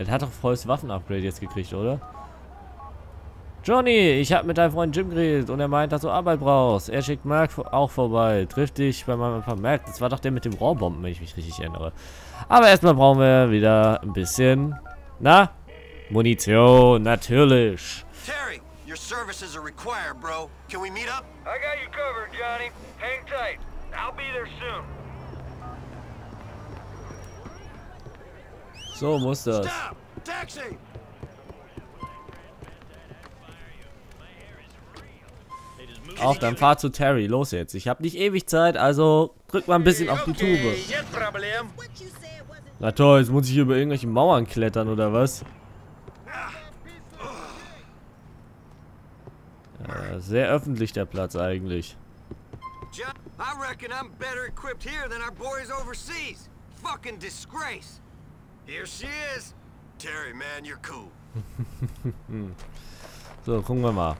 Das hat doch volles Waffen-Upgrade jetzt gekriegt, oder? Johnny, ich habe mit deinem Freund Jim geredet und er meint, dass du Arbeit brauchst. Er schickt Mark auch vorbei. Trifft dich bei meinem Vermerk. Das war doch der mit dem Rohrbomben, wenn ich mich richtig erinnere. Aber erstmal brauchen wir wieder ein bisschen... Na? Munition, natürlich. Terry, your services are required, bro. Can we meet up? I got you covered, Johnny. Hang tight. I'll be there soon. So muss das. Auf, dann fahr zu Terry. Los jetzt. Ich habe nicht ewig Zeit, also drück mal ein bisschen auf die Tube. Na toll, jetzt muss ich über irgendwelche Mauern klettern, oder was? Ja, ah. äh, sehr öffentlich der Platz eigentlich. I reckon I'm better equipped here than our boys overseas. Fucking disgrace. Here she is. Terry, man, you're cool. so, gucken wir mal.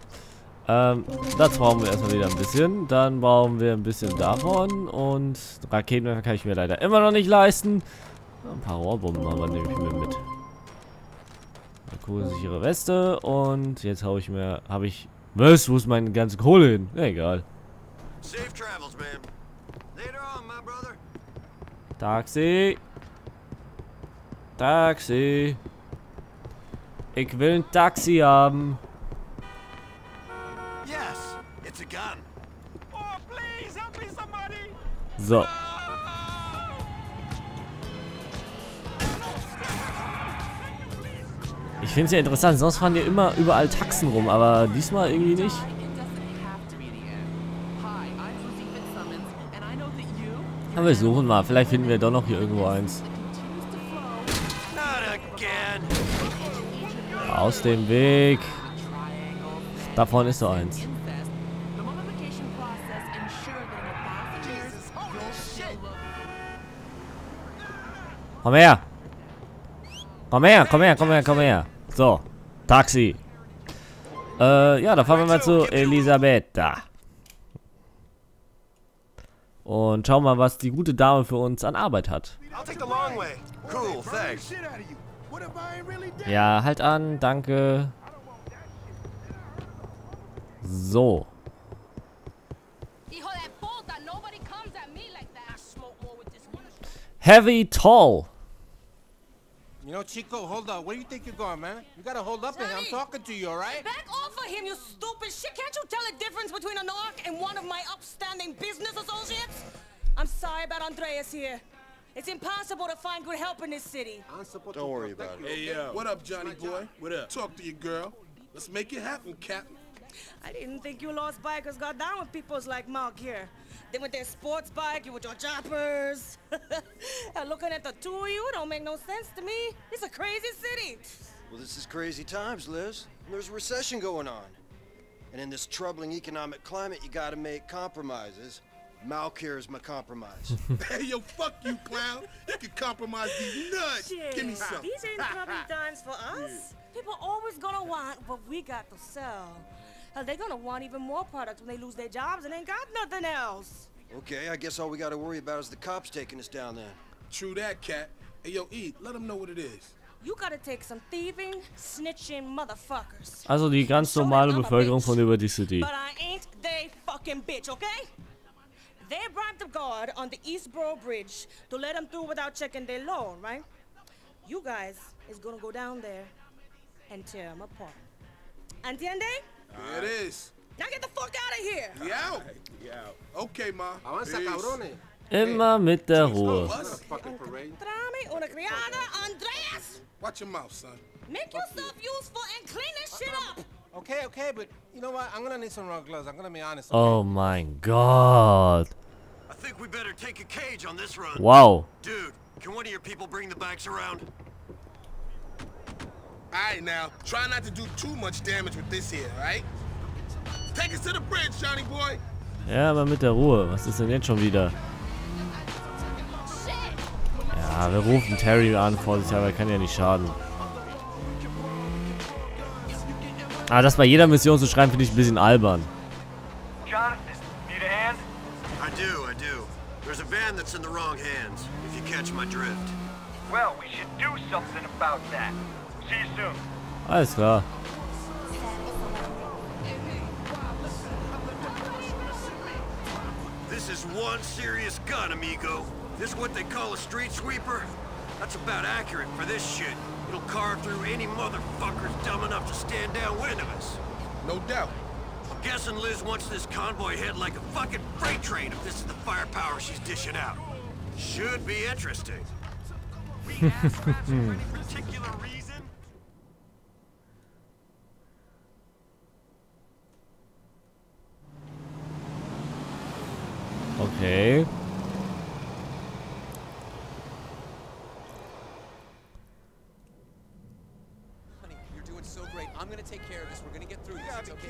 Ähm, das brauchen wir erstmal wieder ein bisschen. Dann brauchen wir ein bisschen davon. Und Raketenwerfer kann ich mir leider immer noch nicht leisten. Ein paar Rohrbomben aber nehme ich mir mit. Alkoholsichere Weste. Und jetzt habe ich mir... Habe ich... Was? Wo ist meine ganze Kohle hin? Ja, egal. Safe travels, man. Later on, my Taxi. Taxi. Ich will ein Taxi haben. Yes, it's a gun. Oh, please help me somebody. So. Ich finde es ja interessant, sonst fahren ja immer überall Taxen rum, aber diesmal irgendwie nicht. Aber wir suchen mal, vielleicht finden wir doch noch hier irgendwo eins. Aus dem Weg. Da vorne ist so eins. Komm her. Komm her, komm her, komm her, komm her. So, Taxi. Äh, ja, dann fahren wir mal zu Elisabetta. Und schauen mal, was die gute Dame für uns an Arbeit hat. I'll take the long way. Cool, thanks. Ja, halt an, danke. So. Heavy tall. You know, Chico, hold up. Where do you think you're going, man? You gotta hold up here. I'm talking to you, all right? Back off of him, you stupid shit. Can't you tell the difference between an orc and one of my upstanding business associates? I'm sorry about Andreas here. It's impossible to find good help in this city. Don't worry about it. Hey, yo. What up, Johnny boy? What up? Talk to your girl. Let's make it happen, Captain. I didn't think you lost bikers got down with peoples like Mark here. Then with their sports bike, you with your choppers. looking at the two of you don't make no sense to me. It's a crazy city. Well, this is crazy times, Liz. There's a recession going on. And in this troubling economic climate, you gotta make compromises. Malcure is my compromise. hey, yo, fuck you, clown. You can compromise these nuts. Shit. Give me some. These ain't probably dimes for us. Yeah. People always gonna want what we got to sell. Hell, they gonna want even more products when they lose their jobs and ain't got nothing else. Okay, I guess all we gotta worry about is the cops taking us down there. True that, cat. Hey, yo, E, let them know what it is. You gotta take some thieving, snitching motherfuckers. Also die ganz normale Bevölkerung von über die City. But I ain't they fucking bitch, okay? They bribed the guard on the Eastboro Bridge to let them through without checking their loan, right? You guys is gonna go down there and tear them apart. Entiende? Right. It is. Now get the fuck out of here. Be out. Be out. Okay, ma. Avanza, cabrones. Immer mit der Ruhe. Watch your mouth, son. Make yourself useful and clean this shit up. Okay, okay, but you know what? I'm gonna need some raw gloves. I'm gonna be honest. Okay? Oh my god. Wow. Dude, can one of your people bring the bikes around? Alright now, try not to do too much damage with this here, alright? Take us to the bridge, Johnny boy! Ja, aber mit der Ruhe. Was ist denn jetzt schon wieder? Ja, wir rufen Terry an, er kann ja nicht schaden. Ah, das bei jeder Mission zu schreiben, finde ich ein bisschen albern. van that's in the wrong hands, if you catch my drift. Well, we should do something about that. See you soon. Alles klar. This is one serious gun, amigo. This what they call a street sweeper? That's about accurate for this shit. It'll carve through any motherfuckers dumb enough to stand downwind of us. No doubt. Guessing Liz wants this convoy hit like a fucking freight train if this is the firepower she's dishing out. Should be interesting. okay.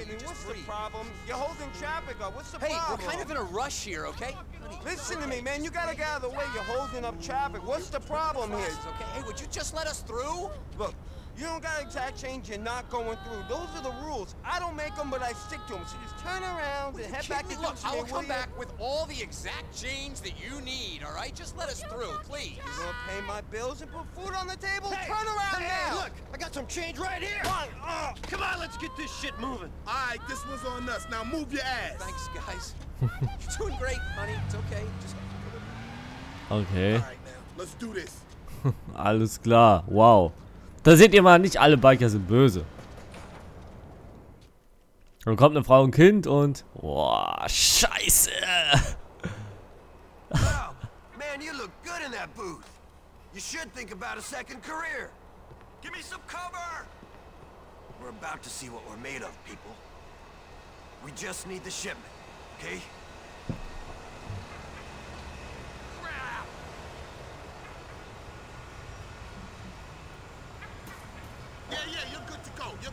kidding. What's breathe. the problem? You're holding traffic up. What's the hey, problem? Hey, we're kind of in a rush here, okay? Listen to me, man. You gotta get out of the way. You're holding up traffic. What's the problem here? Okay. Hey, would you just let us through? Look, you don't got exact change you're not going through. Those are the rules. I don't make them, but I stick to them. So just turn around Wait, and head back to Look, I will come back with all the exact change that you need, all right? Just let us you through, please. You gonna pay my bills and put food on the table? Hey, turn around hey, now! look, I got some change right here! uh, come on, let's get this shit moving. All right, this one's on us. Now move your ass. Thanks, guys. you're doing great, honey. It's okay. Just... Okay. All right, now, let's do this. Alles klar. Wow. Da seht ihr mal, nicht alle Biker sind böse. Dann kommt eine Frau und Kind und... Boah, scheiße! Wow, man, you look good in that booth. You should think about a second career. Give me some cover! We're about to see what we're made of, people. We just need the shipment, okay?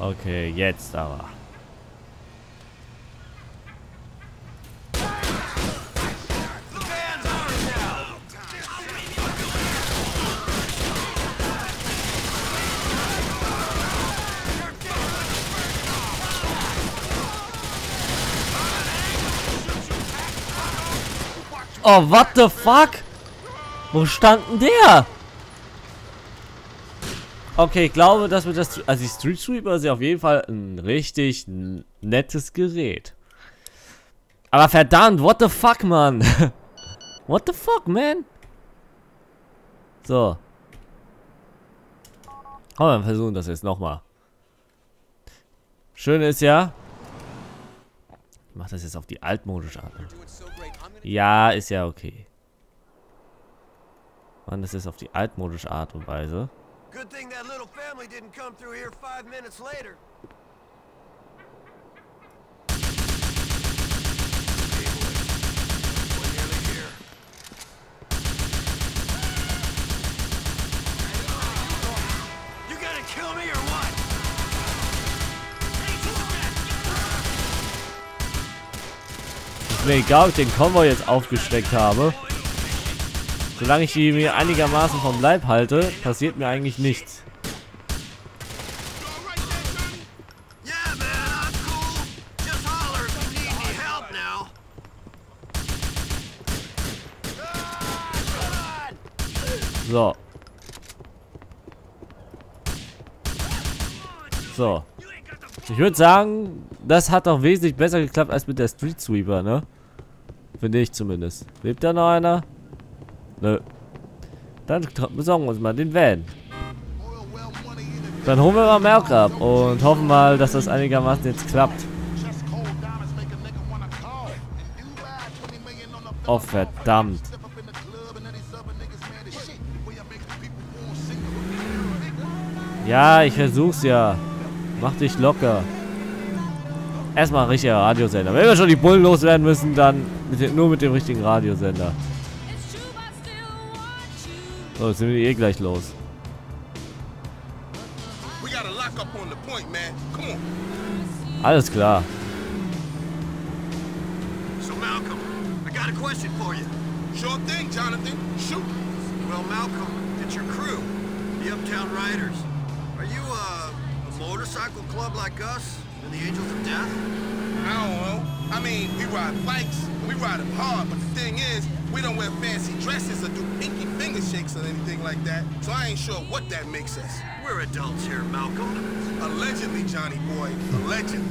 Okay, jetzt aber. Oh, what the fuck? Wo stand denn der? Okay, ich glaube, dass wir das... Also die Street Sweeper ist ja auf jeden Fall ein richtig nettes Gerät. Aber verdammt, what the fuck, man? what the fuck, man? So. Komm, wir versuchen das jetzt nochmal. Schön ist ja... Ich mach das jetzt auf die altmodische Art. Ja, ist ja okay. Mann, das ist auf die altmodische Art und Weise. Good thing that little family didn't come through here five minutes later. Ist mir egal, ob ich den Konvoi jetzt aufgesteckt habe. Solange ich die mir einigermaßen vom Leib halte, passiert mir eigentlich nichts. So. So. Ich würde sagen, das hat doch wesentlich besser geklappt als mit der Street Sweeper, ne? Finde ich zumindest. Lebt da noch einer? Nö. Dann besorgen wir uns mal den Van. Dann holen wir mal Merk ab und hoffen mal, dass das einigermaßen jetzt klappt. Oh, verdammt. Ja, ich versuch's ja. Mach dich locker. Erstmal richtiger Radiosender. Wenn wir schon die Bullen loswerden müssen, dann mit den, nur mit dem richtigen Radiosender. So, jetzt sind wir eh gleich los. Alles klar. So Malcolm, I got a question for you. Sure thing, Jonathan. Shoot. Well, Malcolm, it's your crew, the Uptown Riders. Are you uh, a motorcycle club like us and the Angels of Death? I don't know. I mean, we ride bikes, we ride them hard, but the thing is, we don't wear fancy dresses or do pinky finger shakes or anything like that, so I ain't sure what that makes us. We're adults here, Malcolm. Allegedly, Johnny boy, allegedly.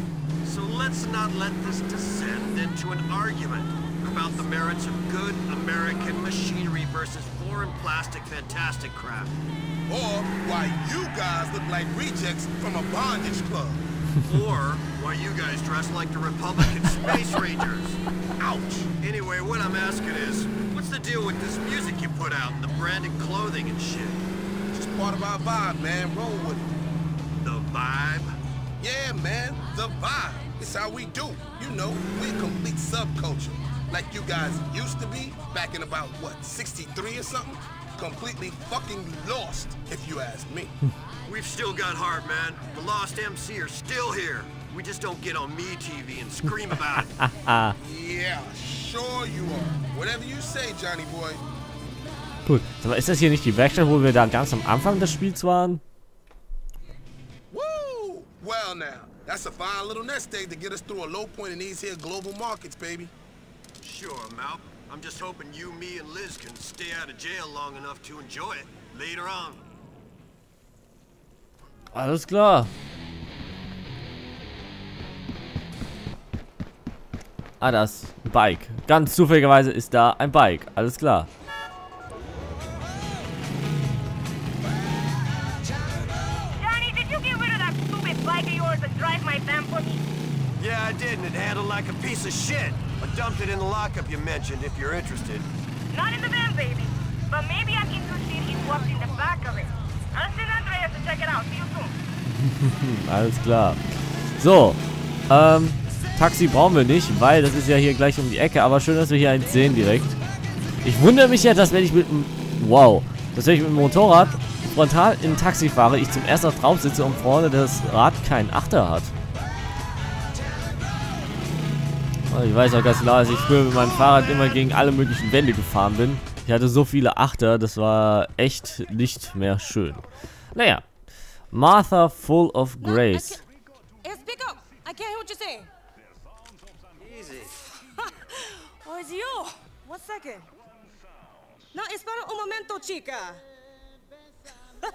So let's not let this descend into an argument about the merits of good American machinery versus foreign plastic fantastic craft, Or why you guys look like rejects from a bondage club. or why you guys dress like the Republican Space Rangers. Ouch! Anyway, what I'm asking is, what's the deal with this music you put out and the branded clothing and shit? Just part of our vibe, man. Roll with it. The vibe? Yeah, man. The vibe. It's how we do. You know, we complete subculture. Like you guys used to be back in about, what, 63 or something? completely fucking lost, if you ask me. We've still got heart, man. The Lost MC are still here. We just don't get on me TV and scream about it. yeah, sure you are. Whatever you say, Johnny Boy. Gut, aber ist das hier nicht die Werkstatt, wo wir dann ganz am Anfang des Spiels waren? Woo! Well now, that's a fine little nest egg to get us through a low point in these here global markets, baby. Sure, Mal. I'm just hoping you, me, and Liz can stay out of jail long enough to enjoy it later on. Alles klar. Ah, das Bike. Ganz zufälligerweise ist da ein Bike. Alles klar. Johnny, bike Yeah, I did, and it handled like a piece of shit. I dumped it in the lockup you mentioned, if you're interested. Not in the van, baby. But maybe I'm interested in what's in the back of it. I'll send Andrea to check it out. See you soon. Alles klar. So, ähm, Taxi brauchen wir nicht, weil das ist ja hier gleich um die Ecke. Aber schön, dass wir hier eins sehen direkt. Ich wundere mich ja, dass wenn ich mit dem... Wow. Dass wenn ich mit dem Motorrad frontal in ein Taxi fahre, ich zum ersten Mal drauf sitze und vorne das Rad keinen Achter hat. Äh, ich weiß auch ganz klar, als ich früher mit meinem Fahrrad immer gegen alle möglichen Wände gefahren bin. Ich hatte so viele Achter, das war echt nicht mehr schön. Naja. Martha full of grace. Oh, One second. Now espera un momento, chica.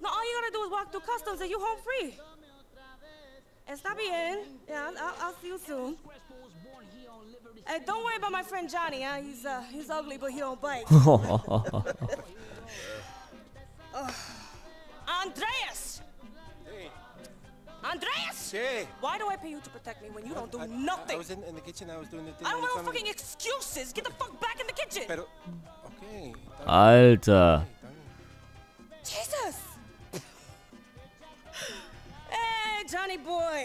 now all you gotta do is walk through customs and you're home free. Está bien. Yeah, I'll, I'll see you soon. Hey, don't worry about my friend Johnny. Huh? He's uh, he's ugly, but he don't bite. uh, Andreas. Hey. Andreas. Hey. Why do I pay you to protect me when you don't do I, nothing? I, I was in, in, the kitchen. I was doing the thing. I don't want no fucking excuses. Get the fuck back in the kitchen. Pero, okay. Alter. Jesus. Johnny boy.